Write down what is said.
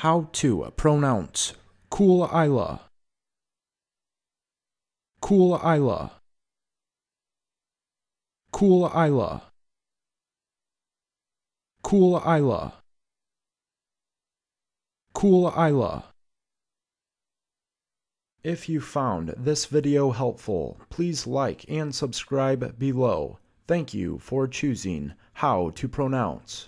How to pronounce Caol Ila. Caol Ila. Caol Ila. Caol Ila. Caol Ila. If you found this video helpful, please like and subscribe below. Thank you for choosing how to pronounce.